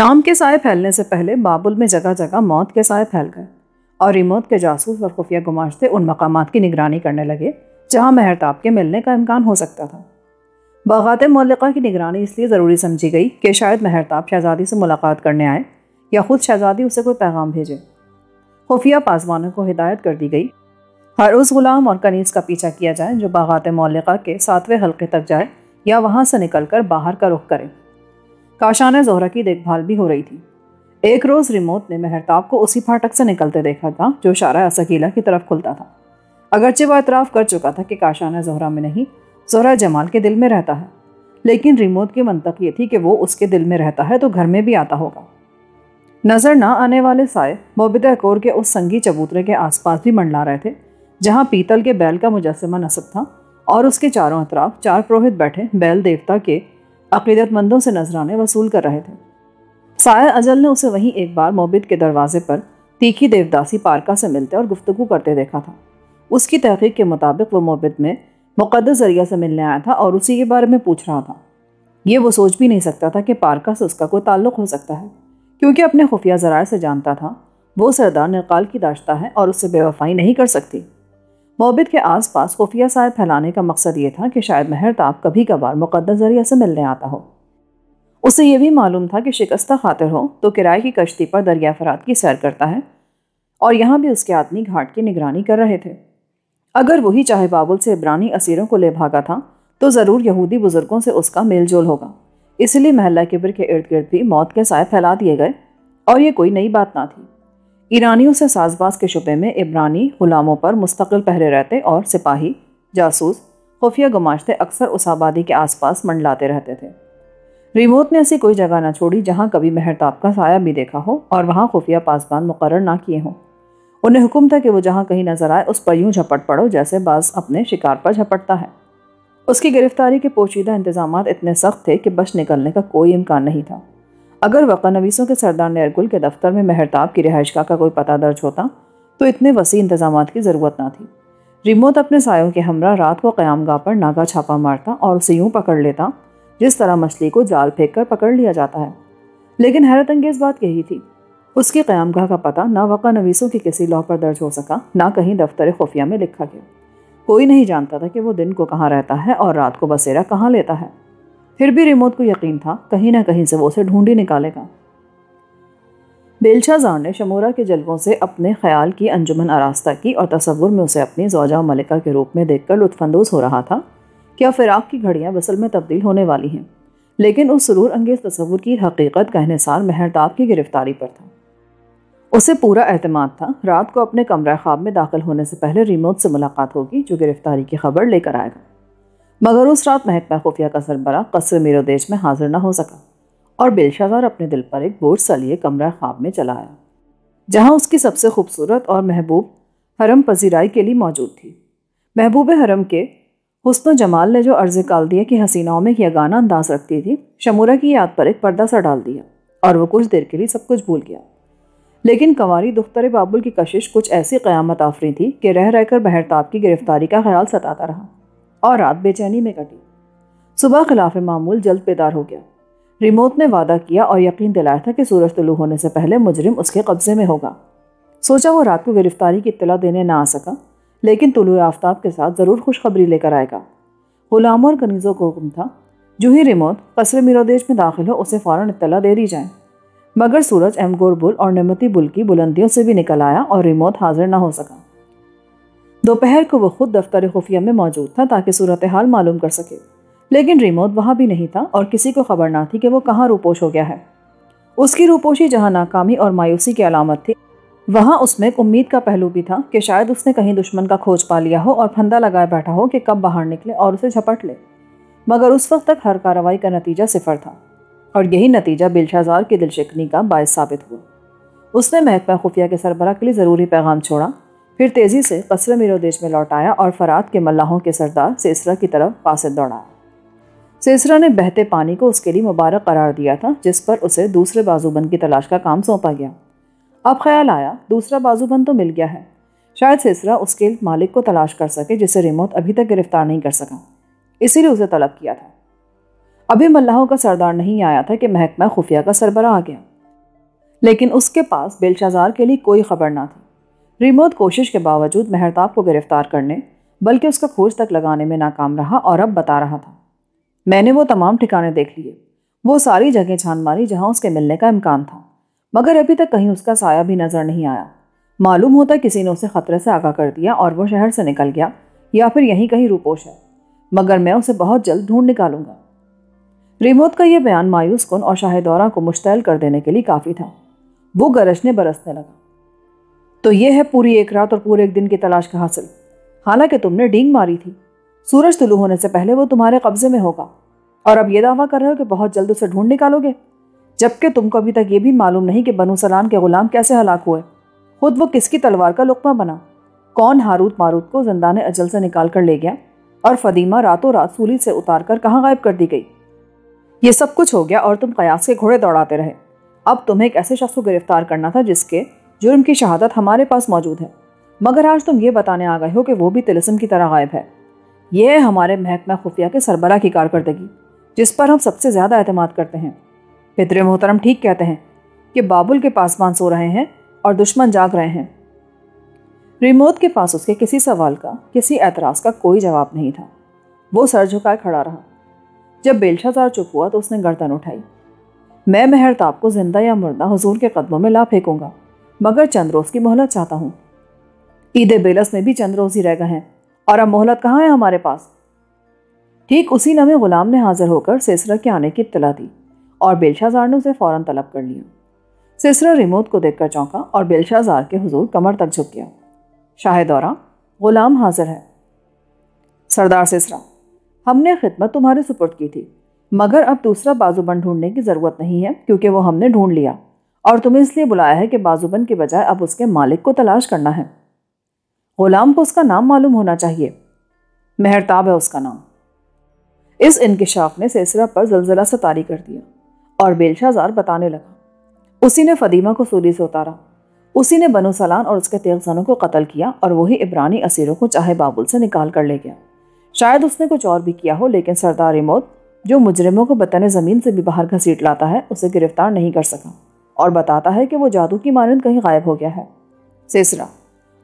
शाम के साय फैलने से पहले बाबुल में जगह जगह मौत के साय फैल गए और रिमोट के जासूस और खुफिया गुमाश्ते उन मकाम की निगरानी करने लगे, जहाँ महरताब के मिलने का इम्कान हो सकता था। बागात मल्लिका की निगरानी इसलिए ज़रूरी समझी गई कि शायद महरताब शहजादी से मुलाकात करने आए या ख़ुद शहजादी उसे कोई पैगाम भेजे। खुफिया पासवानों को हिदायत कर दी गई, हर उस गुलाम और कनीस का पीछा किया जाए जो बागात मौलिका के सातवें हल्के तक जाए या वहाँ से निकलकर बाहर का रुख करे। काशान जहरा की देखभाल भी हो रही थी। एक रोज़ रिमोट ने मेहरताब को उसी फाटक से निकलते देखा था, जो शारा असकीला की तरफ़ खुलता था। अगरचे वह इतराफ़ कर चुका था कि काशान जहरा में नहीं, जहरा जमाल के दिल में रहता है। लेकिन रिमोट की मंतक ये थी कि वो उसके दिल में रहता है तो घर में भी आता होगा। नज़र ना आने वाले साय मोबिदा के उस संगी चबूतरे के आसपास भी मंडला रहे थे, जहाँ पीतल के बैल का मुजस्मा नसब था और उसके चारों अतराफ चार पुरोहित बैठे बैल देवता के अकीदतमंदों से नजराने वसूल कर रहे थे। साया अजल ने उसे वहीं एक बार मोबिद के दरवाजे पर तीखी देवदासी पारका से मिलते और गुफ्तगु करते देखा था। उसकी तहकीक के मुताबिक वो मोबिद में मुकदस ज़रिया से मिलने आया था और उसी के बारे में पूछ रहा था। ये वो सोच भी नहीं सकता था कि पारका से उसका कोई ताल्लुक हो सकता है, क्योंकि अपने खुफिया ज़राए से जानता था, वो सरदार निकाल की दाश्ता है और उससे बेवफाई नहीं कर सकती। मोबिद के आसपास खुफिया साय फैलाने का मकसद ये था कि शायद महरताब कभी कभार मुकदस ज़रिया से मिलने आता हो। उसे यह भी मालूम था कि शिकस्ता खातिर हो तो किराए की कश्ती पर दरिया फरात की सैर करता है और यहाँ भी उसके आदमी घाट की निगरानी कर रहे थे। अगर वही चाहे बाबुल से इब्रानी असीरों को ले भागा था तो ज़रूर यहूदी बुज़ुर्गों से उसका मेल जोल होगा। इसलिए महल्ला किबर के इर्द गिर्द भी मौत के साय फैला दिए गए और ये कोई नई बात ना थी। ईरानियों से साजबाज के शुबे में इब्रानी गुलामों पर मुस्तकिल पहरे रहते और सिपाही, जासूस, खुफिया गुमाश्ते अक्सर उस आबादी के आसपास मंडलाते रहते थे। रिमोट ने ऐसी कोई जगह ना छोड़ी जहाँ कभी मेहरताब का साया भी देखा हो और वहाँ खुफिया पासबान मुकर ना किए हों। उन्हें हुक्म था कि वो जहाँ कहीं नज़र आए उस पर यूँ झपट पड़ो जैसे बाज अपने शिकार पर झपटता है। उसकी गिरफ्तारी के पोशीदा इंतज़ाम इतने सख्त थे कि बच निकलने का कोई इम्कान नहीं था। अगर वक़ा नवीसों के सरदार नेरगुल के दफ्तर में महरताब की रिहाइशगा का कोई पता दर्ज होता तो इतने वसी इंतज़ाम की ज़रूरत ना थी। रिमोत अपने सायों के हमरा रात को क़यामगाह पर नागा छापा मारता और उसे यूँ पकड़ लेता, जिस तरह मछली को जाल फेंक कर पकड़ लिया जाता है। लेकिन हैरत अंगेज़ बात यही थी। उसकी क़यामगाह का पता ना वक़ा नवीसों के किसी लॉ पर दर्ज हो सका, ना कहीं दफ्तर खुफिया में लिखा गया। कोई नहीं जानता था कि वो दिन को कहाँ रहता है और रात को बसेरा कहाँ लेता है। फिर भी रिमोट को यकीन था, कहीं ना कहीं से वो उसे ढूंढ ही निकालेगा। बेलशा जार ने शमोरा के जलवों से अपने ख्याल की अंजुमन आरास्ता की और तस्वुर में उसे अपनी जौजा मलिका के रूप में देखकर लुत्फानंदोज हो रहा था क्या फ़िराक की घड़ियाँ वसल में तब्दील होने वाली हैं, लेकिन उस सुरूर अंगेज़ तस्वुर की हकीकत का इसार महरताब की गिरफ्तारी पर था। उसे पूरा अहतमाद था, रात को अपने कमरा ख्वाब में दाखिल होने से पहले रिमोट से मुलाकात होगी, जो गिरफ्तारी की खबर लेकर आएगा। मगर उस रात महकमा खुफिया का सरबरा कसर मेरो देश में हाजिर न हो सका और बेलशाजार अपने दिल पर एक बोझ सलिए कमरा ख्वाब में चला आया, जहाँ उसकी सबसे खूबसूरत और महबूब हरम पजीराई के लिए मौजूद थी। महबूब हरम के हुसन जमाल ने जो अर्ज़ काल दिया कि हसीनाओं में यह गाना अंदाज रखती थी, शमूरा की याद पर एक पर्दा सा डाल दिया और वह कुछ देर के लिए सब कुछ भूल गया। लेकिन कंवारी दुख्तर बाबुल की कशिश कुछ ऐसी क़यामत आफरी थी कि रह रहकर बहरताब की गिरफ्तारी का ख्याल सताता रहा। और रात बेचैनी में कटी। सुबह खिलाफ मामूल जल्द बेदार हो गया। रिमोट ने वादा किया और यकीन दिलाया था कि सूरज तुलू होने से पहले मुजरिम उसके कब्जे में होगा। सोचा वो रात को गिरफ्तारी की इतला देने ना आ सका, लेकिन तुलु आफ्ताब के साथ ज़रूर खुशखबरी लेकर आएगा। गुलामों और कनीज़ों को हुक्म था, जो ही रिमोट कसर मिरोदेश में दाखिल हो, उसे फ़ौरन इतला दे दी जाए। मगर सूरज एमगोर बुल और नमती बुल की बुलंदियों से भी निकल आया और रिमोट हाजिर ना हो सका। दोपहर को वह खुद दफ्तर खुफिया में मौजूद था ताकि सूरत हाल मालूम कर सके। लेकिन रिमोट वहाँ भी नहीं था और किसी को खबर ना थी कि वो कहाँ रूपोश हो गया है। उसकी रूपोशी जहाँ नाकामी और मायूसी की अलामत थी, वहाँ उसमें एक उम्मीद का पहलू भी था कि शायद उसने कहीं दुश्मन का खोज पा लिया हो और फंदा लगाए बैठा हो कि कब बाहर निकले और उसे झपट ले। मगर उस वक्त तक हर कार्रवाई का नतीजा सिफर था और यही नतीजा बिलशाजार की दिलशिकनी का बायस साबित हुआ। उसने महकमा खुफिया के सरबरा के लिए ज़रूरी पैगाम छोड़ा फिर तेज़ी से कसर मीरो देश में लौट आया और फरात के मल्लाहों के सरदार सेसरा की तरफ़ कासिद दौड़ाया सेसरा ने बहते पानी को उसके लिए मुबारक करार दिया था, जिस पर उसे दूसरे बाजूबंद की तलाश का काम सौंपा गया। अब ख्याल आया, दूसरा बाजूबंद तो मिल गया है। शायद सेसरा उसके मालिक को तलाश कर सके, जिसे रिमोट अभी तक गिरफ़्तार नहीं कर सका। इसीलिए उसे तलब किया था। अभी मल्लाहों का सरदार नहीं आया था कि महकमा खुफिया का सरबरा आ गया। लेकिन उसके पास बेलशाजार के लिए कोई खबर ना थी। रिमोट कोशिश के बावजूद मेहरताब को गिरफ़्तार करने, बल्कि उसका खोज तक लगाने में नाकाम रहा और अब बता रहा था। मैंने वो तमाम ठिकाने देख लिए। वो सारी जगह छान मारी जहाँ उसके मिलने का इम्कान था। मगर अभी तक कहीं उसका साया भी नज़र नहीं आया। मालूम होता किसी ने उसे ख़तरे से आगाह कर दिया और वो शहर से निकल गया, या फिर यहीं कहीं रूपोश है। मगर मैं उसे बहुत जल्द ढूंढ निकालूँगा। रिमोत का यह बयान मायूस कन और शाहिदौरा को मुश्तैल कर देने के लिए काफ़ी था। वो गरजने बरसने लगा। तो ये है पूरी एक रात और पूरे एक दिन की तलाश का हासिल। हालाँकि तुमने डींग मारी थी। सूरज तुलू होने से पहले वो तुम्हारे कब्जे में होगा। और अब ये दावा कर रहे हो कि बहुत जल्द उसे ढूंढ निकालोगे? जबकि तुमको अभी तक ये भी मालूम नहीं कि बनु सलाम के गुलाम कैसे हलाक हुए। खुद वो किसकी तलवार का लुकमा बना? कौन हारूत मारूत को जिंदान अजल से निकाल कर ले गया और फदीमा रातों रात सूली से उतार कर कहाँ गायब कर दी गई? ये सब कुछ हो गया और तुम कयास के घोड़े दौड़ाते रहे। अब तुम्हें एक ऐसे शख्स को गिरफ़्तार करना था जिसके जुर्म की शहादत हमारे पास मौजूद है। मगर आज तुम ये बताने आ गए हो कि वो भी तिलस्म की तरह गायब है। यह है हमारे महकमा खुफिया के सरबरा की कारकर्दगी, जिस पर हम सबसे ज़्यादा अहतमाद करते हैं। पितर मोहतरम ठीक कहते हैं कि बाबुल के पासमान सो रहे हैं और दुश्मन जाग रहे हैं। रिमोट के पास उसके किसी सवाल का, किसी एतराज़ का कोई जवाब नहीं था। वो सर झुकाए खड़ा रहा। जब बेलशाजार चुप हुआ तो उसने गर्दन उठाई। मैं मेहरताब को ज़िंदा या मुर्दा हुजूर के कदमों में ला फेंकूँगा। मगर चंद रोज़ की मोहलत चाहता हूँ। ईद बेलस में भी चंद रोज़ ही रह गए हैं, और अब मोहलत कहाँ है हमारे पास? ठीक उसी नमे गुलाम ने हाजिर होकर सिसरा के आने की इतला दी और बेलशाजार ने उसे फ़ौरन तलब कर लिया। सिसरा रिमोट को देखकर चौंका और बेलशाजार के हुजूर कमर तक झुक गया। शाह दौरा, गुलाम हाजिर है। सरदार सिसरा, हमने खिदमत तुम्हारे सुपुर्द की थी, मगर अब दूसरा बाजूबंद ढूँढने की ज़रूरत नहीं है, क्योंकि वो हमने ढूंढ लिया। और तुम्हें इसलिए बुलाया है कि बाजूबंद के बजाय अब उसके मालिक को तलाश करना है। गुलाम को उसका नाम मालूम होना चाहिए। मेहरताब है उसका नाम। इस इंकशाफ ने सेसरा पर जलजला से तारी कर दिया और बेलशाजार बताने लगा। उसी ने फदीमा को सूली से उतारा। उसी ने बनो सलान और उसके तेगजनों को कत्ल किया और वही इब्रानी असीरों को चाहे बाबुल से निकाल कर ले गया। शायद उसने कुछ और भी किया हो, लेकिन सरदार इमोद, जो मुजरिमों को बतने ज़मीन से भी बाहर घसीट लाता है, उसे गिरफ़्तार नहीं कर सका। और बताता है कि वो जादू की मानंद कहीं गायब हो गया है। सेसरा,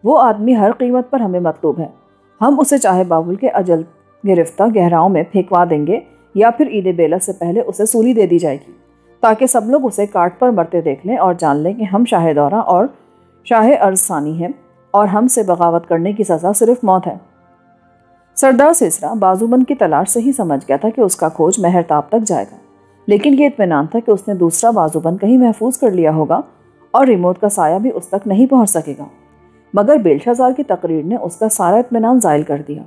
वो आदमी हर कीमत पर हमें मतलूब है। हम उसे चाहे बाबुल के अजल गिरफ़्तार गहराओं में फेंकवा देंगे या फिर ईद बेला से पहले उसे सूली दे दी जाएगी, ताकि सब लोग उसे काट पर मरते देख लें और जान लें कि हम शाह दौरा और शाह अरसानी हैं और हमसे बगावत करने की सज़ा सिर्फ़ मौत है। सरदार सिसरा बाजूबंद की तलाश से ही समझ गया था कि उसका खोज महरताब तक जाएगा। लेकिन ये इतमान था कि उसने दूसरा बाजूबंद कहीं महफूज कर लिया होगा और रिमोट का साया भी उस तक नहीं पहुँच सकेगा। मगर बेलशाजार की तकरीर ने उसका सारा इतमान जायल कर दिया।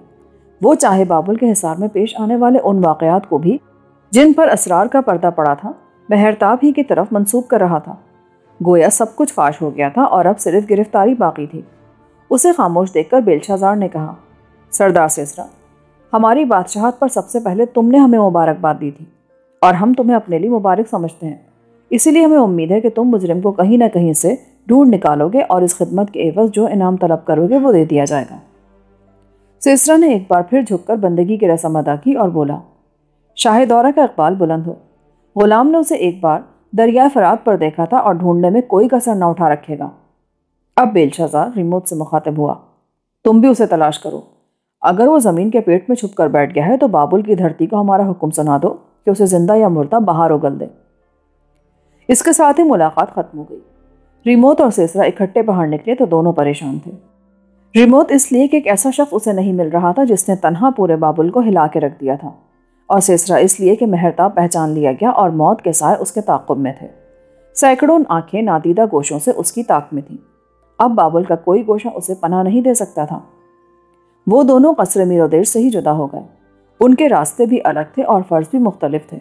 वो चाहे बाबुल के हिसार में पेश आने वाले उन वाकयात को भी, जिन पर असरार का पर्दा पड़ा था महरताब ही की तरफ़ मंसूब कर रहा था। गोया सब कुछ फाश हो गया था और अब सिर्फ़ गिरफ्तारी बाकी थी। उसे खामोश देखकर बेलशाजार ने कहा, सरदार सिसरा, हमारी बादशाहत पर सबसे पहले तुमने हमें मुबारकबाद दी थी। और हम तुम्हें अपने लिए मुबारक समझते हैं। इसीलिए हमें उम्मीद है कि तुम मुजरिम को कहीं ना कहीं से ढूंढ निकालोगे और इस खिदमत के एवज जो इनाम तलब करोगे वो दे दिया जाएगा। सिसरा ने एक बार फिर झुककर बंदगी की रस्म अदा की और बोला, शाह दौरा का इकबाल बुलंद हो। गुलाम ने उसे एक बार दरिया फराद पर देखा था और ढूँढने में कोई कसर न उठा रखेगा। अब बेलशाजार रिमोट से मुखातिब हुआ। तुम भी उसे तलाश करो। अगर वो ज़मीन के पेट में छुप बैठ गया है तो बाबुल की धरती को हमारा हुक्म सुना दो। कि उसे ज़िंदा या मुर्दा बाहर उगल दे। इसके साथ ही मुलाकात ख़त्म हो गई। रिमोत और सेसरा इकट्ठे बाहर निकले तो दोनों परेशान थे। रिमोत इसलिए कि एक ऐसा शख्स उसे नहीं मिल रहा था जिसने तनहा पूरे बाबुल को हिला के रख दिया था। और सेसरा इसलिए कि मेहरताब पहचान लिया गया और मौत के साय उसके ताकुब में थे। सैकड़ों आँखें नादीदा गोशों से उसकी ताक में थीं। अब बाबुल का कोई गोशा उसे पना नहीं दे सकता था। वो दोनों कसर मीरोदेर से ही जुदा हो गए। उनके रास्ते भी अलग थे और फ़र्ज़ भी मुख्तलिफ़ थे।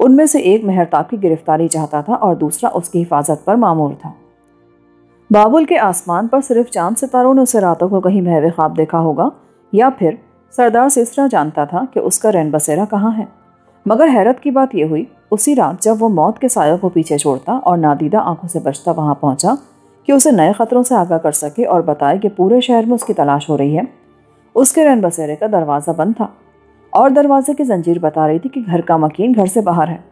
उनमें से एक मेहरताब की गिरफ्तारी चाहता था और दूसरा उसकी हिफाजत पर मामूर था। बाबुल के आसमान पर सिर्फ़ चाँद सितारों ने उसे रातों को कहीं बहवे ख्वाब देखा होगा, या फिर सरदार सिसरा जानता था कि उसका रैन बसेरा कहाँ है। मगर हैरत की बात यह हुई, उसी रात जब वो मौत के सायों को पीछे छोड़ता और नादीदा आँखों से बचता वहाँ पहुँचा कि उसे नए खतरों से आगाह कर सके और बताए कि पूरे शहर में उसकी तलाश हो रही है। उसके रैन बसेरे का दरवाज़ा बंद था। और दरवाजे की जंजीर बता रही थी कि घर का मकीन घर से बाहर है।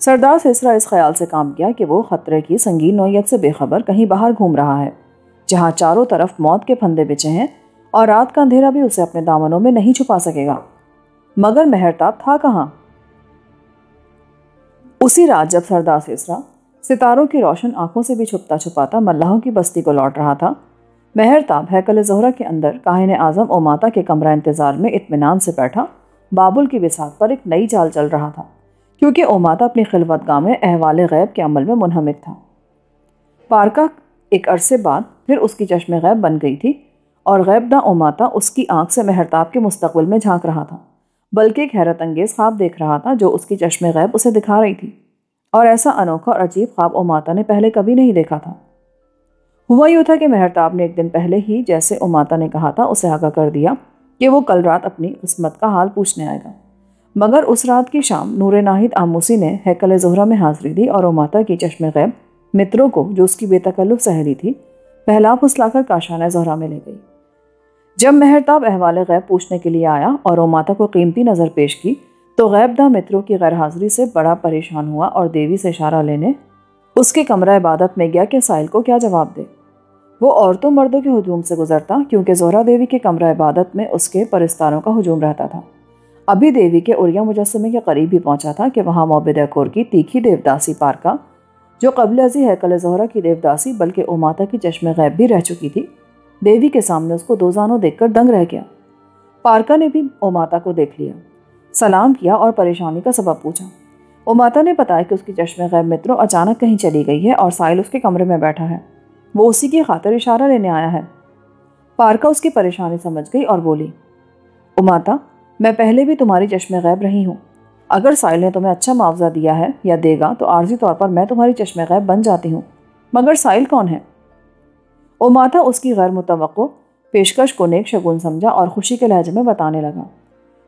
सरदार सिसरा इस ख्याल से काम किया कि वो खतरे की संगीन नोयत से बेखबर कहीं बाहर घूम रहा है, जहाँ चारों तरफ़ मौत के फंदे बिछे हैं और रात का अंधेरा भी उसे अपने दामनों में नहीं छुपा सकेगा। मगर मेहरताब था कहाँ? उसी रात जब सरदार सिसरा सितारों की रोशन आँखों से भी छुपता छुपाता मल्लाहों की बस्ती को लौट रहा था, मेहरताब हैकल जहरा के अंदर काहिन आज़म और माता के कमरा इंतज़ार में इतमान से बैठा बाबुल की विसाख पर एक नई चाल चल रहा था, क्योंकि ओमाता अपनी गाह में अहवाल गैब के अमल में मुनहमिक था। पारका एक अरसे बाद फिर उसकी चश्मे गैब बन गई थी, और गैबदा ओमाता उसकी आँख से मेहरताब के मुस्तबिल में झाँक रहा था, बल्कि एक हैरत अंगेज ख्वाब देख रहा था जो उसकी चश्मे गैब उसे दिखा रही थी, और ऐसा अनोखा और अजीब ख्वाब ओमाता ने पहले कभी नहीं देखा था। हुआ यूँ था कि मेहरताब ने एक दिन पहले ही जैसे उमाता ने कहा था, उसे आगा कर दिया कि वो कल रात अपनी किस्मत का हाल पूछने आएगा। मगर उस रात की शाम नूर नाहिद आमूसी ने हैकल जहरा में हाजिरी दी और माता की चश्म गैब मित्रों को, जो उसकी बेतकल्लुफ सहेली थी पहला फुसलाकर काशाना जहरा में ले गई। जब मेहरताब अहवाल गैब पूछने के लिए आया और ओमाता को कीमती नज़र पेश की तो गैबदा मित्रों की गैर हाजिरी से बड़ा परेशान हुआ और देवी से इशारा लेने, उसके कमरा इबादत में गया कि साहिल को क्या जवाब दे? वो औरतों मर्दों के हजूम से गुजरता, क्योंकि जोहरा देवी के कमरा इबादत में उसके परिस्तारों का हजूम रहता था। अभी देवी के उरिया मुजस्मे के करीब ही पहुँचा था कि वहाँ मोबिद कौर की तीखी देवदासी पारका जो कबल अजी हैकल जहरा की देवदासी, बल्कि उमाता की चश्मे गैब भी रह चुकी थी। देवी के सामने उसको दो जानों देखकर दंग रह गया। पारका ने भी ओमाता को देख लिया, सलाम किया और परेशानी का सबब पूछा। ओमाता ने बताया कि उसकी चश्मे गैब मित्रों अचानक कहीं चली गई है और साहिल उसके कमरे में बैठा है। वो उसी की खातर इशारा लेने आया है। पारका उसकी परेशानी समझ गई और बोली उमाता मैं पहले भी तुम्हारी चश्मे गैब रही हूँ। अगर साहिल ने तुम्हें अच्छा मुआवजा दिया है या देगा तो आर्जी तौर पर मैं तुम्हारी चश्मे गैब बन जाती हूँ। मगर साहिल कौन है? उमाता उसकी गैर मुतव पेशकश को नेक शगुन समझा और खुशी के लहजे में बताने लगा,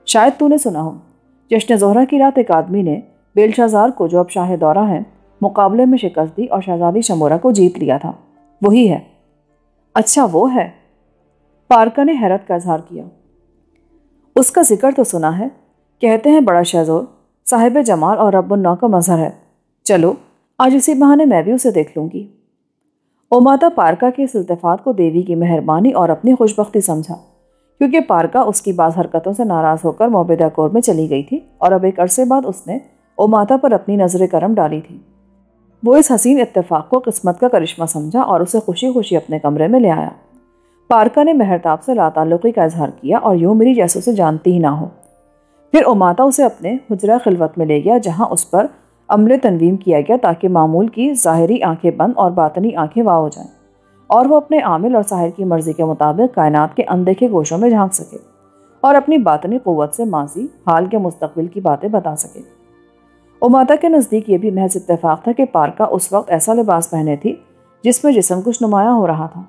शायद तूने सुना हो, जश्न जहरा की रात एक आदमी ने बेलशाजार को जो अब शाह दौरा है, मुकाबले में शिकस्त दी और शहजादी शमोरा को जीत लिया था। वही है। अच्छा वो है। पारका ने हैरत का इजहार किया। उसका ज़िक्र तो सुना है। कहते हैं, बड़ा शहजोर, साहिब जमाल और रब्बुन्ना का मजहर है। चलो, आज इसी बहाने मैं भी उसे देख लूँगी। ओमाता पारका के इस इल्तफात को देवी की मेहरबानी और अपनी खुशबख्ती समझा, क्योंकि पारका उसकी बाज हरकतों से नाराज़ होकर मोबेदा कौर में चली गई थी और अब एक अरसे बाद उसने ओमाता पर अपनी नज़र करम डाली थी। वो इस हसीन इत्तेफाक को किस्मत का करिश्मा समझा और उसे खुशी खुशी अपने कमरे में ले आया। पारका ने मेहरताब से लाताल्लुकी का इजहार किया और यूँ मेरी जैसे उसे जानती ही ना हो। फिर उमाता उसे अपने हजरा खिलवत में ले गया, जहाँ उस पर अमले तनवीम किया गया ताकि मामूल की ज़ाहरी आँखें बंद और बातनी आँखें वाह हो जाएँ और वो अपने आमिल और साहिर की मर्ज़ी के मुताबिक कायनात के अनदेखे गोशों में झाँक सके और अपनी बातनी क़वत से माजी हाल के मुस्तबिल की बातें बता सके। उमाता के नज़दीक ये भी महज इतफाक़ था कि पारका उस वक्त ऐसा लिबास पहने थी, जिसमें जिसम कुछ नुमाया हो रहा था।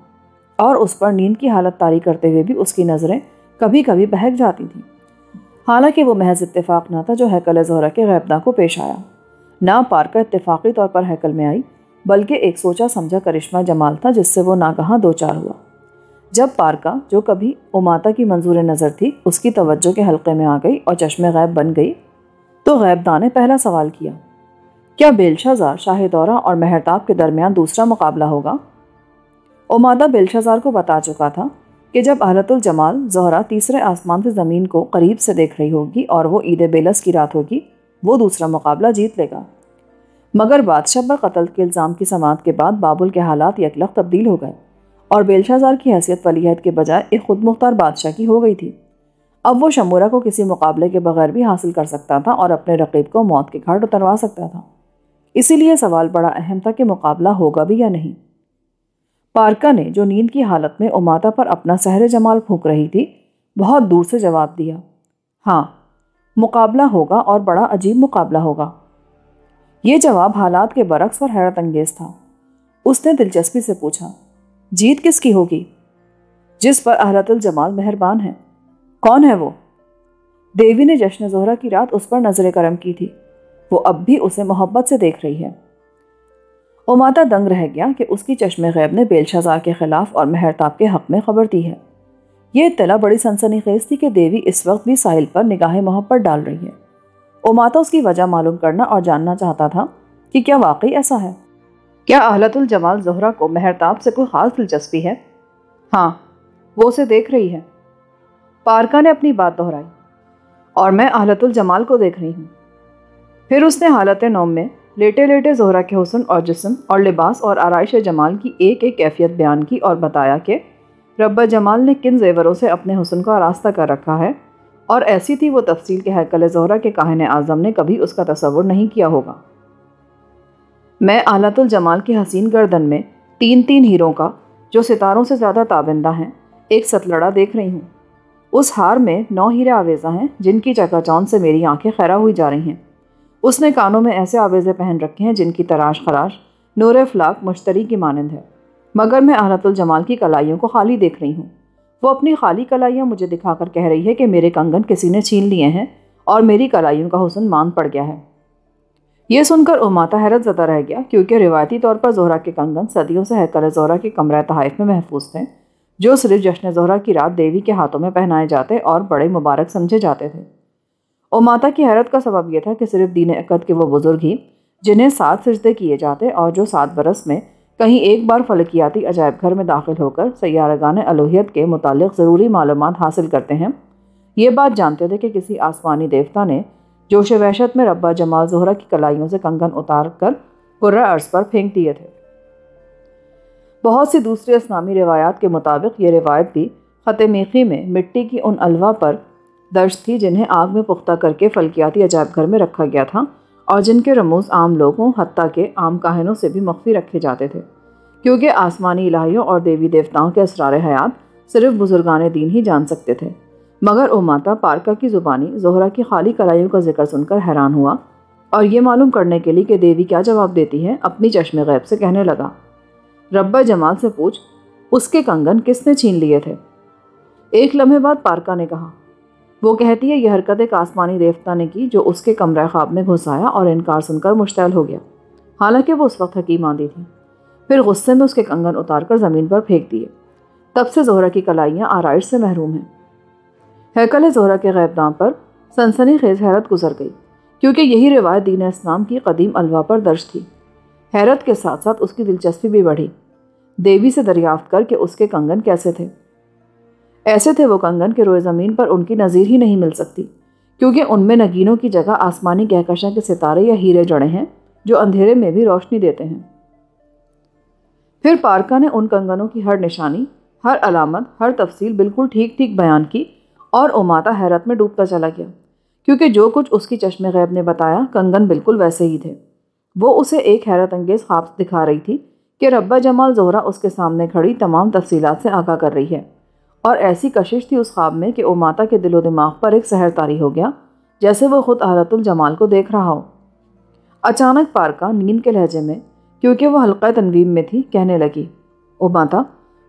और उस पर नींद की हालत तारी करते हुए भी उसकी नज़रें कभी कभी बहक जाती थीं। हालाँकि वो महज इतफाक़ ना था जो हैकल जहरा के गैबदा को पेश आया। ना पारका इतफाक़ी तौर पर हैकल में आई, बल्कि एक सोचा समझा करिश्मा जमाल था जिससे वो नागहाँ दो चार हुआ। जब पारका जो कभी उमाता की मंजूर नज़र थी, उसकी तवज्जो के हल्के में आ गई और चश्मे गैब बन गई तो गैबदा ने पहला सवाल किया, क्या बेलशाजार शाह दौरा और मेहरताब के दरमियान दूसरा मुकाबला होगा? उमादा बेलशाजार को बता चुका था कि जब अहलतुल जमाल जहरा तीसरे आसमान से ज़मीन को करीब से देख रही होगी और वो ईद बेलस की रात होगी, वो दूसरा मुकाबला जीत लेगा। मगर बादशाह पर कत्ल के इल्ज़ाम की समात के बाद बाबुल के हालात यकलख तब्दील हो गए और बेलशाजार की हैसियत वलीहत के बजाय एक खुद मुख्तार बादशाह की हो गई थी। अब वो शमूरा को किसी मुकाबले के बगैर भी हासिल कर सकता था और अपने रकीब को मौत के घाट उतरवा सकता था। इसीलिए सवाल बड़ा अहम था कि मुकाबला होगा भी या नहीं। पारका ने जो नींद की हालत में उमाता पर अपना सहर जमाल फूंक रही थी, बहुत दूर से जवाब दिया हाँ मुकाबला होगा और बड़ा अजीब मुकाबला होगा। ये जवाब हालात के बरक्स और हैरत अंगेज था। उसने दिलचस्पी से पूछा, जीत किसकी होगी? जिस पर अहलतुल जमाल मेहरबान है। कौन है वो? देवी ने जश्न जोहरा की रात उस पर नज़र करम की थी। वो अब भी उसे मोहब्बत से देख रही है। उमाता दंग रह गया कि उसकी चश्मे गैब ने बेलशाजार के खिलाफ और मेहरताब के हक में खबर दी है। ये इतला बड़ी सनसनी खेज थी कि देवी इस वक्त भी साहिल पर निगाह मोहब्बत डाल रही है। ओमाता उसकी वजह मालूम करना और जानना चाहता था कि क्या वाकई ऐसा है। क्या आहलतुल जमाल जहरा को मेहरताब से कोई खास दिलचस्पी है? हाँ वो उसे देख रही है। पारका ने अपनी बात दोहराई और मैं आहलतुल जमाल को देख रही हूँ। फिर उसने हालत नोम में लेटे लेटे जोहरा के हुसन और जिसम और लिबास और आरइश जमाल की एक एक कैफियत बयान की और बताया कि रब्बा जमाल ने किन जेवरों से अपने हुसन को आरास्ता कर रखा है और ऐसी थी वो तफसील के हैकल जहरा के काहन आज़म ने कभी उसका तस्वुर नहीं किया होगा। मैं आलातुल जमाल की हसीन गर्दन में तीन तीन हीरों का, जो सितारों से ज़्यादा ताबिंदा हैं, एक सतलड़ा देख रही हूँ। उस हार में नौ हीरे आवेज़ा हैं, जिनकी चकाचौंध से मेरी आँखें खैरा हुई जा रही हैं। उसने कानों में ऐसे आवेज़े पहन रखे हैं, जिनकी तराश खराश, नूर फ्लाक मुश्तरी की मानंद है। मगर मैं आहलतुल जमाल की कलाइयों को खाली देख रही हूँ। वो अपनी खाली कलाइयाँ मुझे दिखाकर कह रही है कि मेरे कंगन किसी ने छीन लिए हैं और मेरी कलाइयों का हुसन मान पड़ गया है। ये सुनकर उमाता हैरत ज़दा रह गया, क्योंकि रिवायती तौर पर जोहरा के कंगन सदियों से हैकर जोहरा के कमरा तहाइफ में महफूज थे। जो सिर्फ़ जश्न जहरा की रात देवी के हाथों में पहनाए जाते और बड़े मुबारक समझे जाते थे। उमाता की हैरत का सबब यह था कि सिर्फ़ दीन अकद के वो बुज़ुर्ग ही, जिन्हें सात सजदे किए जाते और जो सात बरस में कहीं एक बार फलकियाती अजायब घर में दाखिल होकर सैारगान अलूहियत के मुतल ज़रूरी मालूम हासिल करते हैं। ये बात जानते थे कि किसी आसमानी देवता ने जोश वहशत में रब्बा जमाल जहरा की कलाइयों से कंगन उतार कर कुर्रा अर्ज़ पर फेंक दिए थे। बहुत सी दूसरी इस्लामी रिवायात के मुताबिक ये रिवायत भी ख़त मीखी में मिट्टी की उन अलवा पर दर्ज थी जिन्हें आग में पुख्ता करके फलकियाती अजायब घर में रखा गया था और जिनके रमूज आम लोगों हती के आम काहनों से भी मख्फी रखे जाते थे। क्योंकि आसमानी इलाहियों और देवी देवताओं के असरार हयात सिर्फ़ बुजुर्गान दीन ही जान सकते थे। मगर ओ माता पारका की ज़ुबानी, जोहरा की खाली कलाइयों का ज़िक्र सुनकर हैरान हुआ और ये मालूम करने के लिए कि देवी क्या जवाब देती है, अपनी चश्मे गैब से कहने लगा। रब्बा जमाल से पूछ, उसके कंगन किसने छीन लिए थे? एक लम्हे बाद पारका ने कहा, वो कहती है, यह हरकत एक आसमानी देवता ने की जो उसके कमरा ख्वाब में घुस आया और इनकार सुनकर मुश्तैल हो गया। हालाँकि वो उस वक्त हकीम आंदी थी। फिर गुस्से में उसके कंगन उतार कर ज़मीन पर फेंक दिए। तब से जोहरा की कलाइयाँ आरइश से महरूम हैं। हैकल जोहरा के गैबदाम पर सनसनी खेज हैरत गुजर गई, क्योंकि यही रिवायत दीन इस्लाम की कदीम अलवा पर दर्ज थी। हैरत के साथ साथ उसकी दिलचस्पी भी बढ़ी। देवी से दरियाफ्त कर के उसके कंगन कैसे थे? ऐसे थे वो कंगन के रोए ज़मीन पर उनकी नज़ीर ही नहीं मिल सकती, क्योंकि उनमें नगीनों की जगह आसमानी कहकशा के सितारे या हीरे जड़े हैं, जो अंधेरे में भी रोशनी देते हैं। फिर पारका ने उन कंगनों की हर निशानी, हर अलामत, हर तफसील बिल्कुल ठीक ठीक बयान की और उमाता हैरत में डूबता चला गया, क्योंकि जो कुछ उसकी चश्मे गैब ने बताया, कंगन बिल्कुल वैसे ही थे। वो उसे एक हैरत अंगेज़ ख्वाब दिखा रही थी कि रब्बा जमाल जोहरा उसके सामने खड़ी तमाम तफसीलात से आगा कर रही है। और ऐसी कशिश थी उस ख्वाब में कि ओ माता के दिलो दिमाग पर एक सहर तारी हो गया, जैसे वो खुद आहरतुल जमाल को देख रहा हो। अचानक पारका नींद के लहजे में, क्योंकि वह हल्का तनवीम में थी, कहने लगी, ओ माता,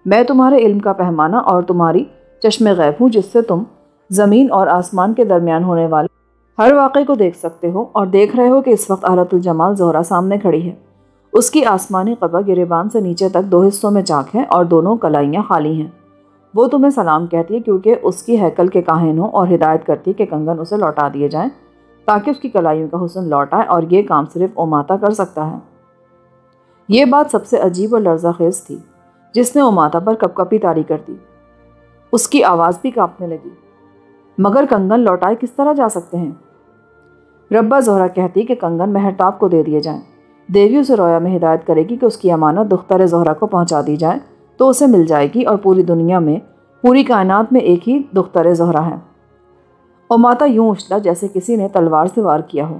मैं तुम्हारे इल्म का पैमाना और तुम्हारी चश्मे गैब हूँ, जिससे तुम ज़मीन और आसमान के दरमियान होने वाले हर वाक़े को देख सकते हो और देख रहे हो कि इस वक्त आहरतुल जमाल जोहरा सामने खड़ी है। उसकी आसमानी कबा गिरेबान से नीचे तक दो हिस्सों में चाक है और दोनों कलाइयाँ खाली हैं। वो तुम्हें सलाम कहती है क्योंकि उसकी हैकल के काहिन और हिदायत करती है कि कंगन उसे लौटा दिए जाएँ, ताकि उसकी कलाइयों का हुसन लौट आए और ये काम सिर्फ़ ओमाता कर सकता है। ये बात सबसे अजीब और लर्जा खेज थी, जिसने ओमाता पर कपकपी तारी कर दी। उसकी आवाज़ भी कांपने लगी। मगर कंगन लौटाए किस तरह जा सकते हैं? रब्बा जोहरा कहती कि कंगन मेहरताब को दे दिए जाएँ। देवी उसे रोया में हिदायत करेगी कि उसकी अमानत दुख्तर जहरा को पहुँचा दी जाए तो उसे मिल जाएगी और पूरी दुनिया में, पूरी कायनात में एक ही दुख्तर जहरा है। और माता यूँ उछला जैसे किसी ने तलवार से वार किया हो।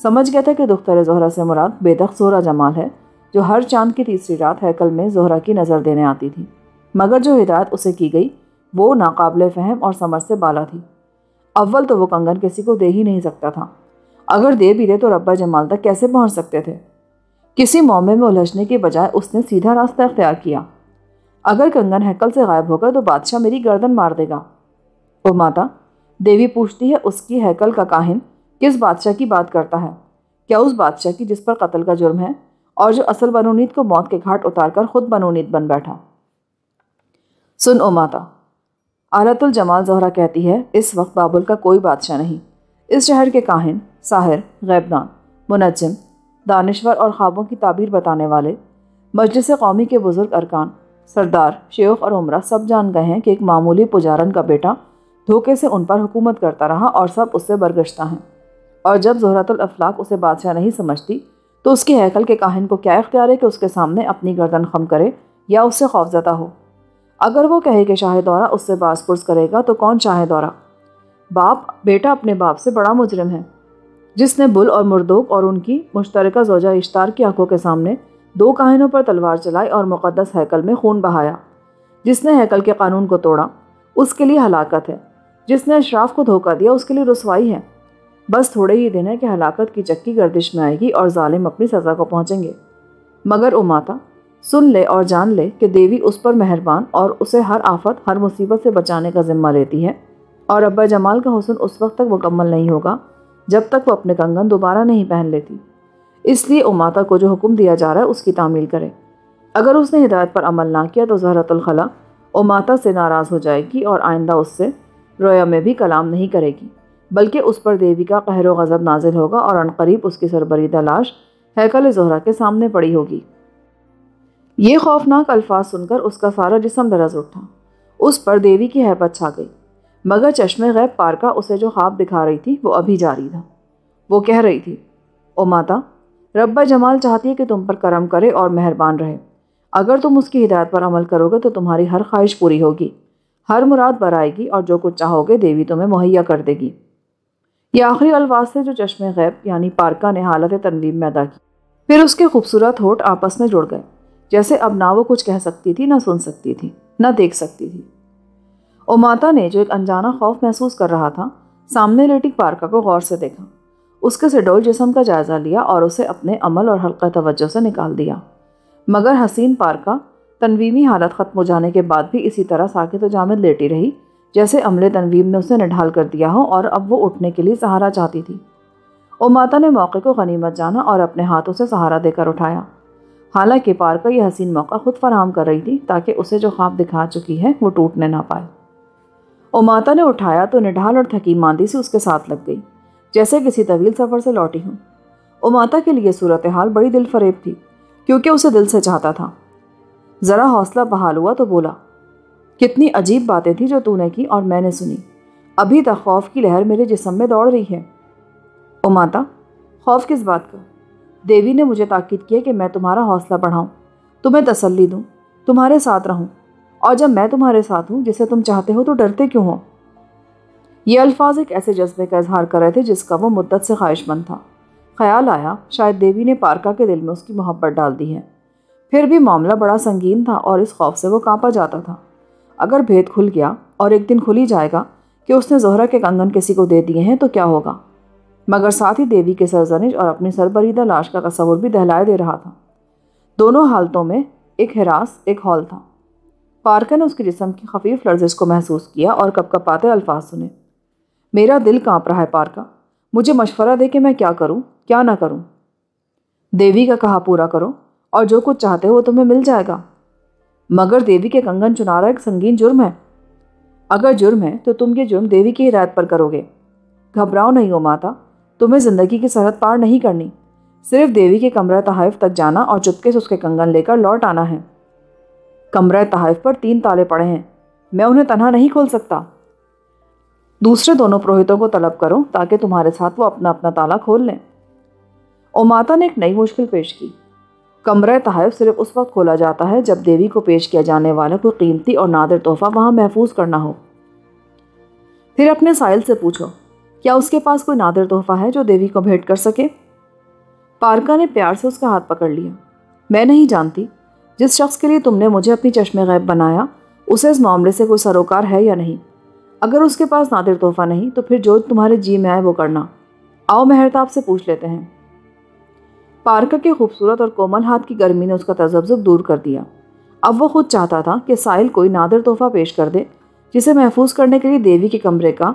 समझ गया था कि दुख्तर जहरा से मुराद बेदख जोहरा जमाल है, जो हर चाँद की तीसरी रात हैकल में जहरा की नज़र देने आती थी। मगर जो हिदायत उसे की गई, वो नाकाबले फ़हम और समझ से बाला थी। अव्वल तो वो कंगन किसी को दे ही नहीं सकता था। अगर दे भी दे तो रब्बा जमाल तक कैसे पहुँच सकते थे? किसी मौमे में उलझने के बजाय उसने सीधा रास्ता अख्तियार किया। अगर कंगन हैकल से गायब होगा तो बादशाह मेरी गर्दन मार देगा। ओ माता, देवी पूछती है उसकी हैकल का काहिन किस बादशाह की बात करता है? क्या उस बादशाह की जिस पर कत्ल का जुर्म है और जो असल बनोनीत को मौत के घाट उतार कर खुद बनोनीत बन बैठा? सुन ओ माता, आलतुल जमाल जहरा कहती है, इस वक्त बाबुल का कोई बादशाह नहीं। इस शहर के काहिन, साहिर गैबदान मुनजम दानश्वर और ख्वाबों की ताबीर बताने वाले, मजलिस कौमी के बुज़ुर्ग अरकान, सरदार शेख और उमरा सब जान गए हैं कि एक मामूली पुजारन का बेटा धोखे से उन पर हुकूमत करता रहा और सब उससे बरगश्ता हैं। और जब जहरतुल अफलाक उसे बादशाह नहीं समझती तो उसके हैकल के काहिन को क्या इख्तियार है कि उसके सामने अपनी गर्दन खम करे या उससे खौफजदा हो? अगर वो कहे कि शाह दौरा उससे बासपुरस करेगा तो कौन शाह दौरा? बाप, बेटा अपने बाप से बड़ा मुजरम है। जिसने बुल और मुर्दोक और उनकी मुश्तरक जोजा इश्तार की आँखों के सामने दो काहिनों पर तलवार चलाई और मुक़दस हैकल में खून बहाया। जिसने हैकल के कानून को तोड़ा, उसके लिए हलाकत है। जिसने अशराफ को धोखा दिया, उसके लिए रसवाई है। बस थोड़े ही दिन है कि हलाकत की चक्की गर्दिश में आएगी और ालिम अपनी सज़ा को पहुँचेंगे। मगर ओ माता, सुन ले और जान ले कि देवी उस पर मेहरबान और उसे हर आफत, हर मुसीबत से बचाने का ज़िम्मा लेती है। और अब्बा जमाल का हुसन उस वक्त तक मुकम्मल नहीं होगा। जब तक वो अपने कंगन दोबारा नहीं पहन लेती। इसलिए ओ माता को जो हुक्म दिया जा रहा है, उसकी तामील करे। अगर उसने हिदायत पर अमल ना किया तो जहरतुलखला माता से नाराज़ हो जाएगी और आइंदा उससे रोया में भी कलाम नहीं करेगी, बल्कि उस पर देवी का कहर गज़ब नाजिल होगा और अनकरीब उसकी सरबरीदा लाश हैकल जहरा के सामने पड़ी होगी। ये खौफनाक अल्फाज सुनकर उसका सारा जिसम दरज उठा। उस पर देवी की हैबत छा गई। मगर चश्मे गैब पारका उसे जो ख्वाब दिखा रही थी, वो अभी जारी था। वो कह रही थी, ओ माता, रब्बा जमाल चाहती है कि तुम पर करम करे और मेहरबान रहे। अगर तुम उसकी हिदायत पर अमल करोगे तो तुम्हारी हर ख्वाहिश पूरी होगी। हर मुराद बर आएगी और जो कुछ चाहोगे देवी तुम्हें मुहैया कर देगी। ये आखिरी अल्फाज से जो चश्मे गैब, यानी पारका ने हालत तनवीब में अदा की। फिर उसके खूबसूरत होठ आपस में जुड़ गए। जैसे अब ना वो कुछ कह सकती थी, ना सुन सकती थी, ना देख सकती थी। और माता ने जो एक अनजाना खौफ महसूस कर रहा था, सामने लेटी पारका को गौर से देखा। उसके सडोल जिसम का जायज़ा लिया और उसे अपने अमल और हल्का तवज्जो से निकाल दिया। मगर हसीन पारका, तनवीमी हालत ख़त्म हो जाने के बाद भी इसी तरह साकित तो जामिद लेटी रही, जैसे अमले तनवीम ने उसे निढाल कर दिया हो और अब वो उठने के लिए सहारा चाहती थी। ओ माता ने मौके को गनीमत जाना और अपने हाथों से सहारा देकर उठाया। हालाँकि पारका यह हसीन मौका खुद फराहम कर रही थी, ताकि उसे जो ख्वाब दिखा चुकी है, वो टूटने ना पाए। ओ माता ने उठाया तो निढाल और थकी मांदी से उसके साथ लग गई, जैसे किसी तवील सफ़र से लौटी हूँ। ओ माता के लिए सूरत हाल बड़ी दिल फरेब थी, क्योंकि उसे दिल से चाहता था। ज़रा हौसला बहाल हुआ तो बोला, कितनी अजीब बातें थी जो तूने की और मैंने सुनी। अभी तक खौफ की लहर मेरे जिसम में दौड़ रही है। ओ माता, खौफ किस बात का? देवी ने मुझे ताकीद किया कि मैं तुम्हारा हौसला बढ़ाऊँ, तुम्हें तसल्ली दूँ, तुम्हारे साथ रहूँ। और जब मैं तुम्हारे साथ हूँ, जिसे तुम चाहते हो तो डरते क्यों हो? ये अल्फाज एक ऐसे जज्बे का इजहार कर रहे थे, जिसका वो मुद्दत से ख्वाहिशमंद था। ख्याल आया, शायद देवी ने पारका के दिल में उसकी मोहब्बत डाल दी है। फिर भी मामला बड़ा संगीन था और इस खौफ से वो कांपा जाता था। अगर भेद खुल गया और एक दिन खुल ही जाएगा कि उसने जोहरा के कंगन किसी को दे दिए हैं तो क्या होगा? मगर साथ ही देवी के सरजनिश और अपनी सरबरीदा लाश का तस्वुर भी दहलाए दे रहा था। दोनों हालतों में एक हिरास, एक हॉल था। पार्कर ने उसके जिसम की खफीफ लर्जिश को महसूस किया और कपकपाते अल्फाज सुने। मेरा दिल काँप रहा है पार्का। मुझे मशवरा दे कि मैं क्या करूँ, क्या ना करूँ। देवी का कहा, पूरा करो और जो कुछ चाहते हो तुम्हें मिल जाएगा। मगर देवी के कंगन चुनारा एक संगीन जुर्म है। अगर जुर्म है तो तुम ये जुर्म देवी की हिदायत पर करोगे। घबराओ नहीं हो माता, तुम्हें ज़िंदगी की सरहद पार नहीं करनी। सिर्फ़ देवी के कमरा तहफ तक जाना और चुपके से उसके कंगन लेकर लौट आना है। कमरा तहाइफ पर तीन ताले पड़े हैं। मैं उन्हें तनहा नहीं खोल सकता। दूसरे दोनों पुरोहितों को तलब करो ताकि तुम्हारे साथ वो अपना अपना ताला खोल लें। और माता ने एक नई मुश्किल पेश की। कमरा तहाइफ सिर्फ़ उस वक्त खोला जाता है जब देवी को पेश किया जाने वाला कोई कीमती और नादिर तोहफा वहाँ महफूज करना हो। फिर अपने साहिल से पूछो, क्या उसके पास कोई नादिर तोहफा है जो देवी को भेंट कर सके? पारका ने प्यार से उसका हाथ पकड़ लिया। मैं नहीं जानती। जिस शख्स के लिए तुमने मुझे अपनी चश्मे गैब बनाया, उसे इस मामले से कोई सरोकार है या नहीं? अगर उसके पास नादिर तोहफा नहीं तो फिर जो तुम्हारे जी में आए वो करना। आओ मेहरताब से पूछ लेते हैं। पारका के खूबसूरत और कोमल हाथ की गर्मी ने उसका तजब्जुब दूर कर दिया। अब वो खुद चाहता था कि साहिल कोई नादिर तोहफा पेश कर दे, जिसे महफूज करने के लिए देवी के कमरे का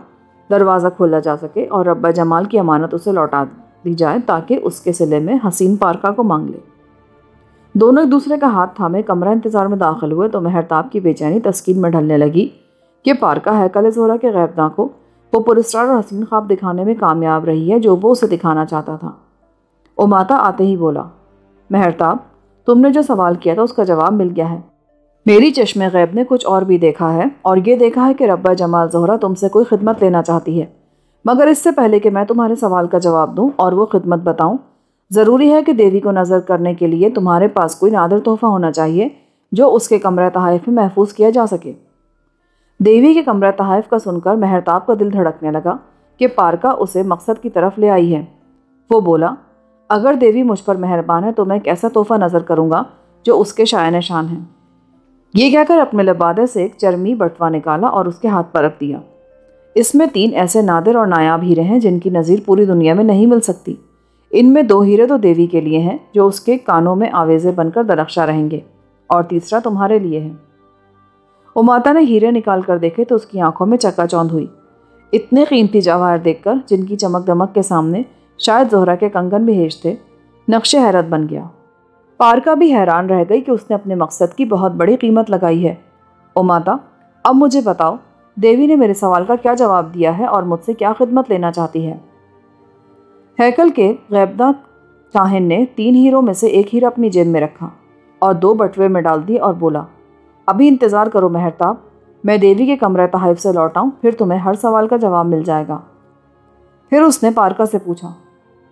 दरवाज़ा खोला जा सके और रब्बा जमाल की अमानत उसे लौटा दी जाए ताकि उसके सिले में हसीन पारका को मांग ले। दोनों एक दूसरे का हाथ थामे, कमरा इंतज़ार में दाखिल हुए तो मेहरताब की बेचैनी तस्कीन में ढलने लगी कि पारका हैकल जोरा के गैबदा को वो पुरस्कार और हसीन ख्वाब दिखाने में कामयाब रही है, जो वो उसे दिखाना चाहता था। उमाता आते ही बोला मेहरताब तुमने जो सवाल किया था उसका जवाब मिल गया है। मेरी चश्मे गैब ने कुछ और भी देखा है, और ये देखा है कि रब्बा जमाल जहरा तुमसे कोई खिदमत लेना चाहती है। मगर इससे पहले कि मैं तुम्हारे सवाल का जवाब दूँ और वो खिदमत बताऊँ ज़रूरी है कि देवी को नज़र करने के लिए तुम्हारे पास कोई नादर तोहफ़ा होना चाहिए, जो उसके कमरा तहफ़ में महफूज किया जा सके। देवी के कमरा तहफ़ का सुनकर महरताब का दिल धड़कने लगा कि पारका उसे मकसद की तरफ़ ले आई है। वो बोला, अगर देवी मुझ पर मेहरबान है तो मैं एक ऐसा तोहफ़ा नज़र करूँगा, जो उसके शायन शान है। ये कहकर अपने लबादे से एक चरमी बटवा निकाला और उसके हाथ पर रख दिया। इसमें तीन ऐसे नादिर और नायाब हीरे हैं जिनकी नज़ीर पूरी दुनिया में नहीं मिल सकती। इनमें दो हीरे तो देवी के लिए हैं, जो उसके कानों में आवेज़े बनकर दरख्शा रहेंगे, और तीसरा तुम्हारे लिए है। उमाता ने हीरे निकाल कर देखे तो उसकी आँखों में चकाचौंध हुई। इतने कीमती जवाहर देखकर, जिनकी चमक दमक के सामने शायद जोहरा के कंगन भी हेज थे नक्श हैरत बन गया। पारका भी हैरान रह गई कि उसने अपने मकसद की बहुत बड़ी कीमत लगाई है। उमाता अब मुझे बताओ, देवी ने मेरे सवाल का क्या जवाब दिया है और मुझसे क्या खिदमत लेना चाहती है? हैकल के गैबदा काहिन ने तीन हीरों में से एक हीरा अपनी जेब में रखा और दो बटवे में डाल दिए और बोला, अभी इंतज़ार करो मेहरताब, मैं देवी के कमरे तहफ़ से लौटाऊँ, फिर तुम्हें हर सवाल का जवाब मिल जाएगा। फिर उसने पारका से पूछा,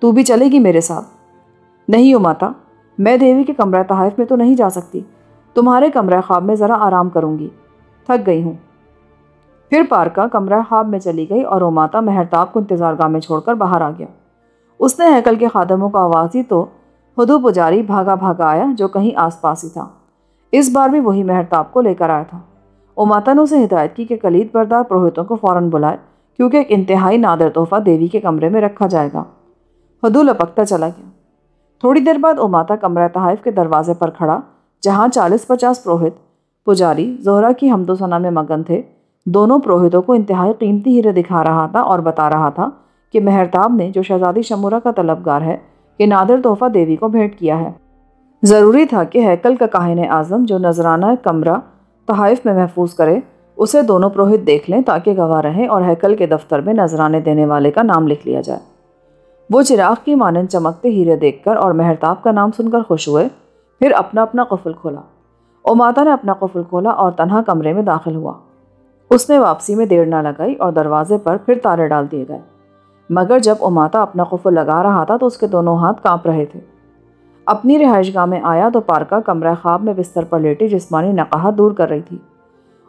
तू भी चलेगी मेरे साथ? नहीं हो माता, मैं देवी के कमरा तहफ़ में तो नहीं जा सकती, तुम्हारे कमरा ख्वाब में ज़रा आराम करूँगी। थक गई हूँ। फिर पारका कमरा ख्वाब में चली गई और वो माता मेहरताब को इंतज़ार गाह में छोड़कर बाहर आ गया। उसने हैकल के खादमों को आवाज़ दी तो खुदू पुजारी भागा भागा आया जो कहीं आसपास ही था। इस बार भी वही मेहरताब को लेकर आया था। उमाता ने उसे हिदायत की कि कलीद बरदार पुरोहितों को फ़ौरन बुलाए, क्योंकि एक इंतहाई नादर तोहफ़ा देवी के कमरे में रखा जाएगा। हदू लपकता चला गया। थोड़ी देर बाद उमाता कमरा तहफ़ के दरवाजे पर खड़ा, जहाँ चालीस पचास पुरोहित, पुजारी, जोहरा की हमदोसना में मगन थे, दोनों पुरोहितों को इंतहाई कीमती हीरे दिखा रहा था और बता रहा था कि मेहरताब ने, जो शहजादी शमूरा का तलबगार है, कि नादिर तोहफ़ा देवी को भेंट किया है। ज़रूरी था कि हैकल का काहिन आज़म, जो नजराना कमरा तहफ़ में महफूज करे, उसे दोनों पुरोहित देख लें, ताकि गवाह रहें और हैकल के दफ्तर में नजराने देने वाले का नाम लिख लिया जाए। वो चिराग की मानंद चमकते हीरे देखकर और मेहरताब का नाम सुनकर खुश हुए, फिर अपना अपना कफुल खोला। माता ने अपना कफुल खोला और तनहा कमरे में दाखिल हुआ। उसने वापसी में देर ना लगाई और दरवाजे पर फिर तारे डाल दिए गए। मगर जब उमाता अपना कुफल लगा रहा था तो उसके दोनों हाथ काँप रहे थे। अपनी रिहाइश गाह में आया तो पारका कमरा ख्वाब में बिस्तर पर लेटी, जिसमानी नकाहा दूर कर रही थी।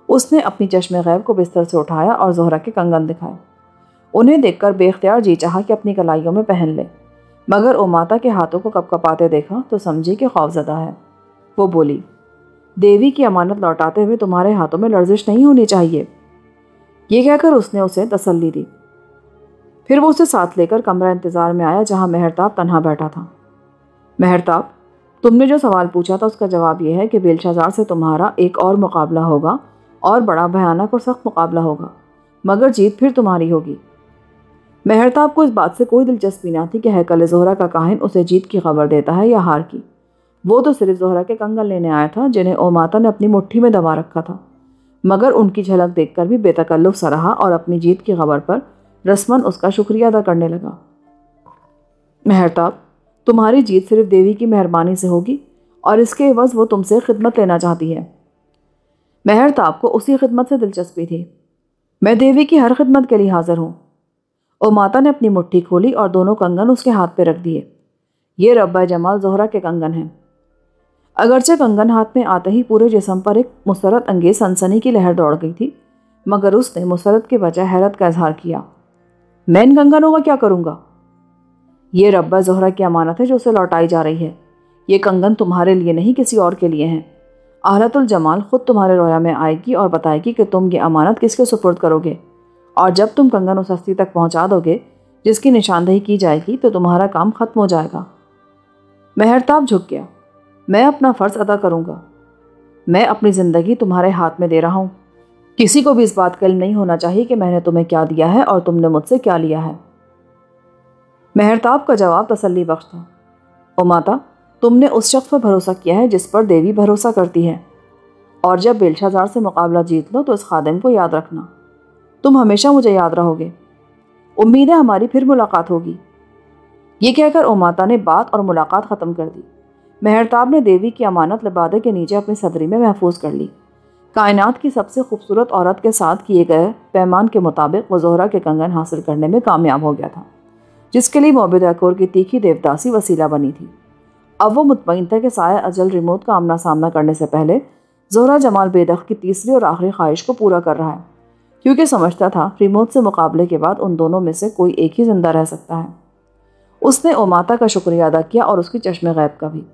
उसने अपनी चश्मे गैब को बिस्तर से उठाया और जोहरा के कंगन दिखाए। उन्हें देखकर बेख्तियार जी चाह कि अपनी कलाइयों में पहन ले। मगर उमाता के हाथों को कप कपाते देखा तो समझी कि खौफजदा है। वो बोली, देवी की अमानत लौटाते हुए तुम्हारे हाथों में लर्जिश नहीं होनी चाहिए। ये कहकर उसने उसे तसल्ली दी। फिर वो उसे साथ लेकर कमरा इंतज़ार में आया जहाँ मेहरताब तनहा बैठा था। मेहरताब, तुमने जो सवाल पूछा था उसका जवाब यह है कि बेलशाजार से तुम्हारा एक और मुकाबला होगा और बड़ा भयानक और सख्त मुकाबला होगा, मगर जीत फिर तुम्हारी होगी। मेहरताब को इस बात से कोई दिलचस्पी ना थी कि हैकल जोहरा का काहिन उसे जीत की खबर देता है या हार की। वो तो सिर्फ़ जोहरा के कंगन लेने आया था, जिन्हें ओमाता ने अपनी मुट्ठी में दबा रखा था, मगर उनकी झलक देखकर भी बेतकल्लुफ सा रहा और अपनी जीत की खबर पर रस्मन उसका शुक्रिया अदा करने लगा। मेहरताब, तुम्हारी जीत सिर्फ़ देवी की मेहरबानी से होगी और इसके एवज वो तुमसे खिदमत लेना चाहती है। मेहरताब को उसी खिदमत से दिलचस्पी थी। मैं देवी की हर खिदमत के लिए हाजिर हूँ। और माता ने अपनी मुट्ठी खोली और दोनों कंगन उसके हाथ पे रख दिए। ये रब्बा जमाल जोहरा के कंगन हैं। अगरचे कंगन हाथ में आते ही पूरे जिसम पर एक मुसरत अंगेज सनसनी की लहर दौड़ गई थी, मगर उसने मुसरत के बजाय हैरत का इजहार किया। मैं इन कंगनों का क्या करूँगा? ये रब्बा जहरा की अमानत है जो उसे लौटाई जा रही है। ये कंगन तुम्हारे लिए नहीं, किसी और के लिए हैं। आहलतुल जमाल खुद तुम्हारे रोया में आएगी और बताएगी कि तुम ये अमानत किसके सुपुर्द करोगे? और जब तुम कंगन उस हस्ती तक पहुँचा दोगे, जिसकी निशानदही की जाएगी तो तुम्हारा काम खत्म हो जाएगा। मेहरताब झुक गया। मैं अपना फ़र्ज़ अदा करूँगा। मैं अपनी ज़िंदगी तुम्हारे हाथ में दे रहा हूँ। किसी को भी इस बात का इल्म नहीं होना चाहिए कि मैंने तुम्हें क्या दिया है और तुमने मुझसे क्या लिया है। मेहरताब का जवाब तसली बख्श था। ओ माता, तुमने उस शख्स पर भरोसा किया है जिस पर देवी भरोसा करती है। और जब बेलशाजार से मुकाबला जीत लो तो इस खादिम को याद रखना। तुम हमेशा मुझे याद रहोगे। उम्मीद है हमारी फिर मुलाकात होगी। ये कहकर ओ माता ने बात और मुलाकात ख़त्म कर दी। मेहरताब ने देवी की अमानत लिबादे के नीचे अपनी सदरी में महफूज कर ली। कायनात की सबसे खूबसूरत औरत के साथ किए गए पैमान के मुताबिक वो जोहरा के कंगन हासिल करने में कामयाब हो गया था, जिसके लिए मोबिद अकोर की तीखी देवदासी वसीला बनी थी। अब वो मुतमिन था कि साया अजल रिमोट का आमना सामना करने से पहले जोहरा जमाल बेदख की तीसरी और आखिरी ख्वाहिश को पूरा कर रहा है, क्योंकि समझता था रिमोट से मुकाबले के बाद उन दोनों में से कोई एक ही ज़िंदा रह सकता है। उसने ओमाता का शुक्रिया अदा किया और उसकी चश्मे गैब का भी।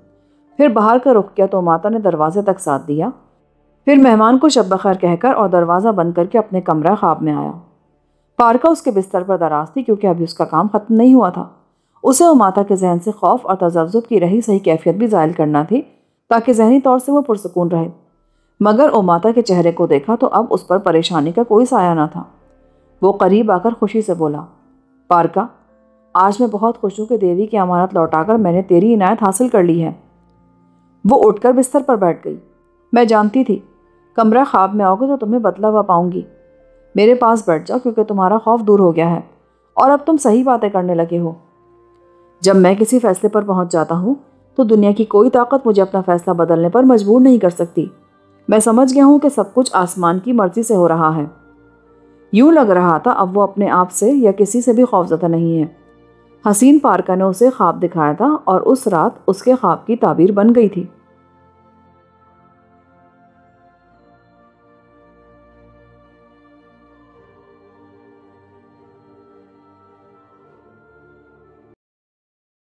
फिर बाहर का रुख किया तो माता ने दरवाजे तक साथ दिया फिर मेहमान को शब बखैर कहकर और दरवाज़ा बंद करके अपने कमरा ख्वाब में आया। पारका उसके बिस्तर पर दराज थी क्योंकि अभी उसका काम ख़त्म नहीं हुआ था। उसे वो माता के जहन से खौफ और तजब्जुब की रही सही कैफियत भी ज़ायल करना थी, ताकि जहनी तौर से वो पुरसकून रहे। मगर ओ माता के चेहरे को देखा तो अब उस पर परेशानी का कोई साया ना था। वो करीब आकर खुशी से बोला, पारका, आज मैं बहुत खुश हूँ कि देवी की अमानत लौटाकर मैंने तेरी इनायत हासिल कर ली है। वो उठकर बिस्तर पर बैठ गई। मैं जानती थी कमरा ख्वाब में आओगे तो तुम्हें बदला हुआ पाऊँगी। मेरे पास बैठ जाओ क्योंकि तुम्हारा खौफ दूर हो गया है। और अब तुम सही बातें करने लगे हो। जब मैं किसी फैसले पर पहुँच जाता हूँ तो दुनिया की कोई ताकत मुझे अपना फैसला बदलने पर मजबूर नहीं कर सकती। मैं समझ गया हूँ कि सब कुछ आसमान की मर्ज़ी से हो रहा है। यूँ लग रहा था अब वो अपने आप से या किसी से भी खौफजदा नहीं है। हसीन पारका ने उसे ख्वाब दिखाया था और उस रात उसके ख्वाब की ताबीर बन गई थी।